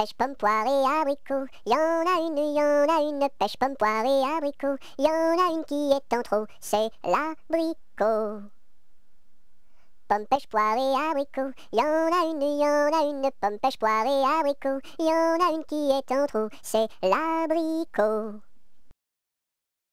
Pêche, pomme, poire et abricot. Y en a une, y en a une. Pêche, pomme, poire et abricot. Y en a une qui est en trop, c'est l'abricot. Pomme, pêche, poire et abricot. Y en a une, y en a une. Pomme, pêche, poire et abricot. Y en a une qui est en trop, c'est l'abricot.